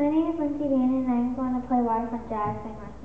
My name is Lindsay Van and I'm going to play Waterfront Jazz by Martha